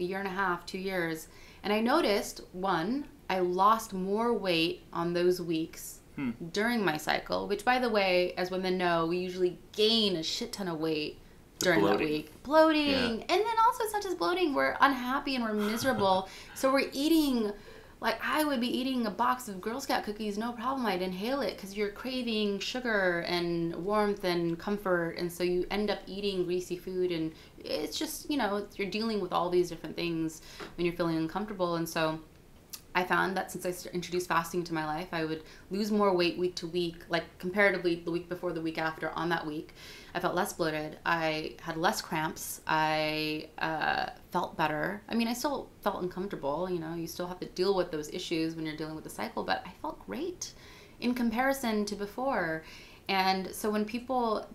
a year and a half, two years, and I noticed one, I lost more weight on those weeks Hmm. during my cycle, which, by the way, as women know, we usually gain a shit ton of weight during that week. Bloating. Yeah. And then also, it's not just bloating, we're unhappy and we're miserable. so we're eating. Like I would be eating a box of Girl Scout cookies, no problem. I'd inhale it because you're craving sugar and warmth and comfort, and so you end up eating greasy food, and it's just you know you're dealing with all these different things when you're feeling uncomfortable, and so I found that since I introduced fasting to my life, I would lose more weight week to week, like comparatively the week before, the week after, on that week. I felt less bloated. I had less cramps. I uh, felt better. I mean, I still felt uncomfortable. You know, you still have to deal with those issues when you're dealing with the cycle, but I felt great in comparison to before. And so when people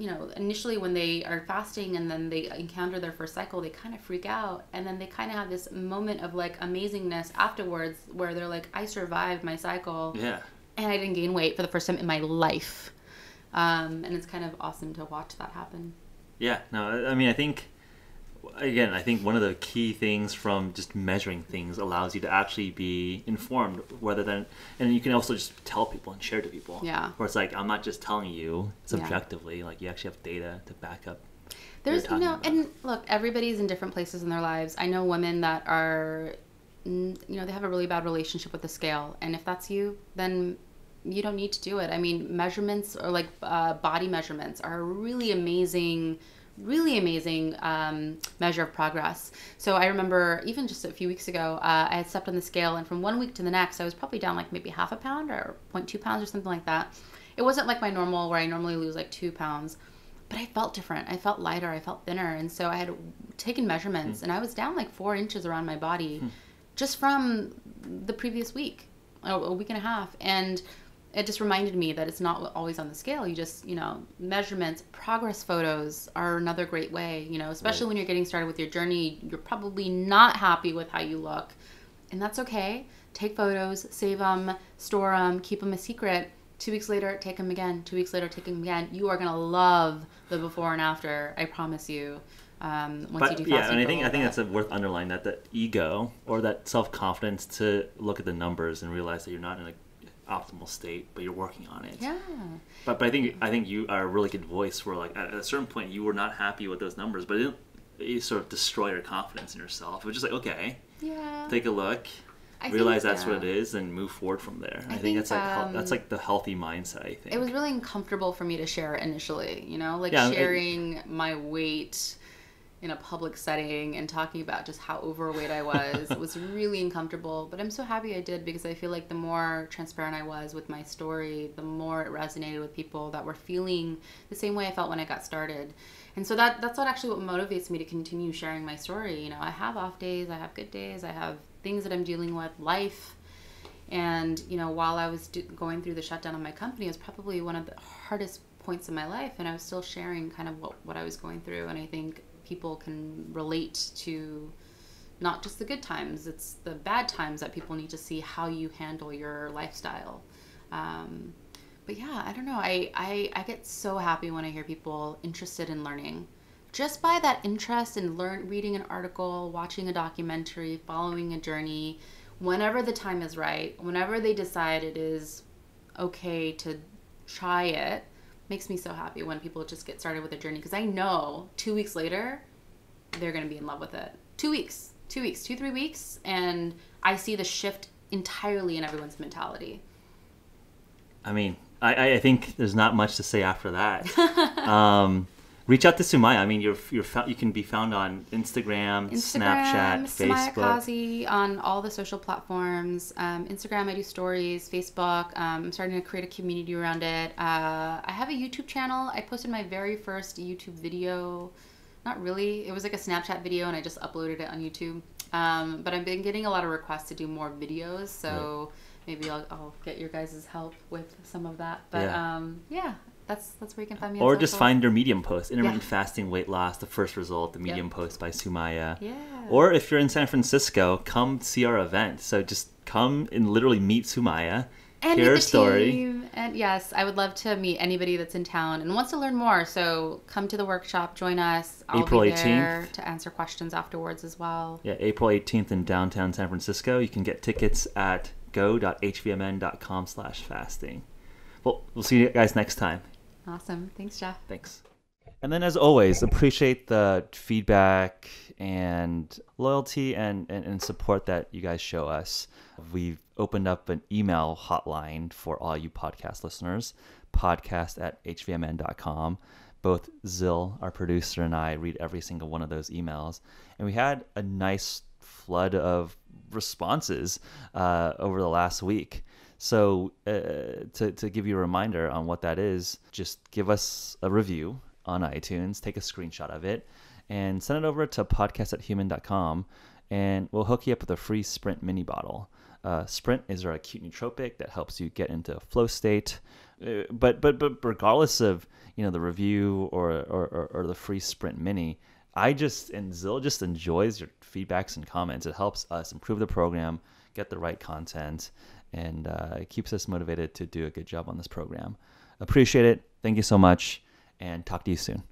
you know, initially when they are fasting and then they encounter their first cycle, they kind of freak out. And then they kind of have this moment of like amazingness afterwards where they're like, I survived my cycle. Yeah. And I didn't gain weight for the first time in my life. Um, and it's kind of awesome to watch that happen. Yeah. No, I mean, I think again, I think one of the key things from just measuring things allows you to actually be informed whether than, and you can also just tell people and share to people. Yeah. Where it's like, I'm not just telling you Yeah. subjectively, like you actually have data to back up. There's, you know, about. and look, everybody's in different places in their lives. I know women that are, you know, they have a really bad relationship with the scale. And if that's you, then you don't need to do it. I mean, measurements or like uh, body measurements are a really amazing, really amazing um, measure of progress. So I remember even just a few weeks ago, uh, I had stepped on the scale, and from one week to the next, I was probably down like maybe half a pound or 0.2 pounds or something like that. It wasn't like my normal where I normally lose like two pounds but I felt different. I felt lighter. I felt thinner. And so I had taken measurements and I was down like four inches around my body just from the previous week, a week and a half. And it just reminded me that it's not always on the scale. You just, you know, measurements, progress photos are another great way, you know, especially Right. when you're getting started with your journey. You're probably not happy with how you look. And that's okay. Take photos, save them, store them, keep them a secret. Two weeks later, take them again. Two weeks later, take them again. You are gonna love the before and after. I promise you. Um, once you But do yeah, and I think I think that's worth underlining that the ego or that self confidence to look at the numbers and realize that you're not in an optimal state, but you're working on it. yeah. But, but I think I think you are a really good voice where like at a certain point you were not happy with those numbers, but it, didn't- it sort of destroy your confidence in yourself. It was just like okay, Yeah. take a look, I think, realize that's yeah. what it is, and move forward from there. I, think, think, that's like hel- that's um, like the healthy mindset. I think It was really uncomfortable for me to share initially, you know, like Yeah, it- sharing my weight in a public setting and talking about just how overweight I was was really uncomfortable. But I'm so happy I did because I feel like the more transparent I was with my story, the more it resonated with people that were feeling the same way I felt when I got started. And so that that's what actually what motivates me to continue sharing my story. You know, I have off days, I have good days, I have things that I'm dealing with, life. And you know, while I was do- going through the shutdown of my company, it was probably one of the hardest points in my life, and I was still sharing kind of what what I was going through. And I think people can relate to not just the good times; it's the bad times that people need to see how you handle your lifestyle. Um, but yeah, I don't know. I, I I get so happy when I hear people interested in learning. Just by that interest in learn reading an article, watching a documentary, following a journey, whenever the time is right, whenever they decide it is okay to try it, makes me so happy when people just get started with a journey because I know 2 weeks later they're going to be in love with it. 2 weeks, 2 weeks, 2 3 weeks and I see the shift entirely in everyone's mentality. I mean, I, I- I think there's not much to say after that. um, reach out to Sumaya. I mean, you're you're you can be found on Instagram, Snapchat, Sumaya Facebook. Kazi on all the social platforms. Um, Instagram, I do stories. Facebook, um, I'm starting to create a community around it. Uh, I have a YouTube channel. I posted my very first YouTube video. Not really. It was like a Snapchat video, and I just uploaded it on YouTube. Um, but I've been getting a lot of requests to do more videos, so maybe I'll, I'll get your guys' help with some of that. But Yeah. um, yeah, that's that's where you can find me. Or just social. find your Medium post, intermittent Yeah. fasting, weight loss, the first result, the Medium post by Sumaya. Yeah. Or if you're in San Francisco, come see our event. So just come and literally meet Sumaya, and hear her the story. team. And yes, I would love to meet anybody that's in town and wants to learn more. So come to the workshop, join us. I'll April be 18th. there to answer questions afterwards as well. Yeah, April 18th in downtown San Francisco. You can get tickets at go.hvmn.com slash fasting. Well, we'll see you guys next time. Awesome. Thanks, Geoff. Thanks. And then, as always, appreciate the feedback and loyalty and, and, and support that you guys show us. We've opened up an email hotline for all you podcast listeners, podcast at hvmn.com. Both Zill, our producer, and I read every single one of those emails. And we had a nice flood of responses uh, over the last week. So, uh, to, to give you a reminder on what that is, just give us a review on iTunes, take a screenshot of it, and send it over to podcast at hvmn.com, and we'll hook you up with a free Sprint mini bottle. Uh, Sprint is our acute nootropic that helps you get into a flow state. Uh, but but but regardless of you know the review or or, or, or the free Sprint mini, I just and Zill just enjoys your feedbacks and comments. It helps us improve the program, get the right content, and uh, it keeps us motivated to do a good job on this program. Appreciate it. Thank you so much, and talk to you soon.